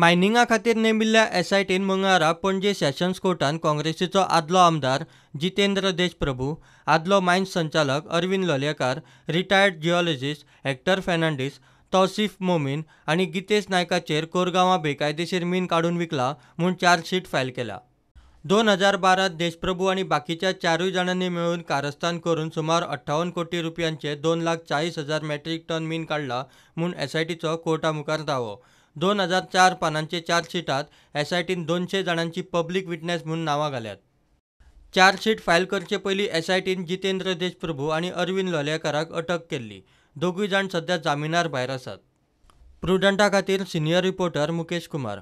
मायनिंगा खातीर नेमिल्ल्या एसआयटीन मंगळारा पणजे सेशन्स कोर्टान काँग्रेसीचो आदलो आमदार जितेंद्र देशप्रभू आदलो मायन्स संचालक Arvind Lolyekar retired geologist Hector Fernandes Tausif Momin आनी गितेश नायकाचेर कोरगांवां बेकायदेशीर मीन काडून विकला म्हूण चार्जशीट फायल केल्या दोन हजार बारात देशप्रभू आनी बाकीच्या चारूय जाणांनी मेळून कारस्थान करून सुमार अठ्ठावन कोटी रुपयांचे दोन लाख चाळीस हजार मेट्रीक टन मीन काडला म्हूण एसआयटीचो कोर्टा मुखार दावो दोन हजार चार पानांचे चार्जशीटांत एसआयटीन दोनशे जाणांची पब्लीक विटनेस म्हूण नांवां घाल्यात चार्जशीट फायल करचे पयलीं एसआयटीन जितेंद्र देशप्रभू आनी अरविंद लोलयेकाराक अटक केल्ली. दोगूय जाण सध्या जामिनार भायर आसात. प्रुडंटा खातीर सिनियर रिपोर्टर मुकेश कुमार.